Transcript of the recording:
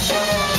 show.